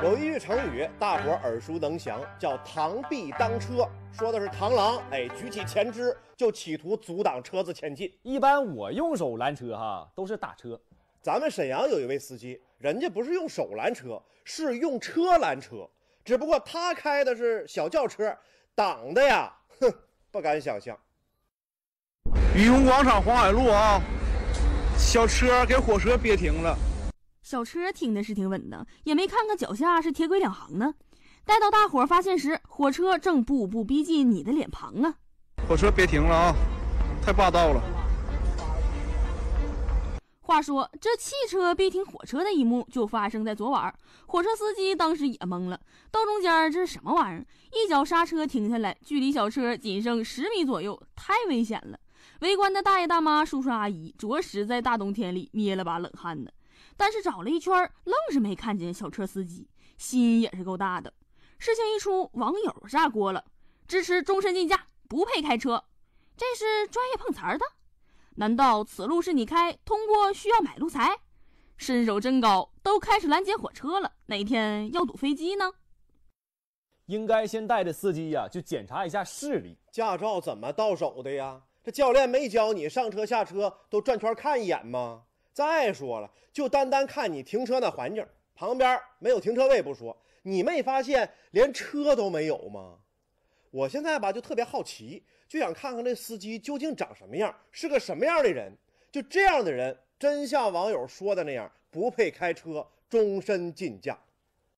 有一句成语，大伙耳熟能详，叫“螳臂当车”，说的是螳螂，哎，举起前肢就企图阻挡车子前进。一般我用手拦车哈，都是打车。咱们沈阳有一位司机，人家不是用手拦车，是用车拦车，只不过他开的是小轿车，挡的呀，哼，不敢想象。雨虹广场黄海路啊，小车给火车憋停了。小车停的是挺稳的，也没看看脚下是铁轨两行呢。待到大伙发现时，火车正步步逼近你的脸庞啊！火车别停了啊！太霸道了。话说这汽车逼停火车的一幕就发生在昨晚，火车司机当时也懵了，到中间这是什么玩意儿？一脚刹车停下来，距离小车仅剩十米左右，太危险了！围观的大爷大妈、叔叔阿姨，着实在大冬天里捏了把冷汗呢。但是找了一圈，愣是没看见小车司机，心也是够大的。事情一出，网友炸锅了，支持终身禁驾，不配开车。这是专业碰瓷儿的？难道此路是你开，通过需要买路财？身手真高，都开始拦截火车了，哪天要堵飞机呢？应该先带着司机呀，去检查一下视力。驾照怎么到手的呀？这教练没教你上车下车都转圈看一眼吗？再说了，就单单看你停车那环境，旁边没有停车位不说，你没发现连车都没有吗？我现在吧就特别好奇，就想看看这司机究竟长什么样，是个什么样的人。就这样的人，真像网友说的那样，不配开车，终身禁驾。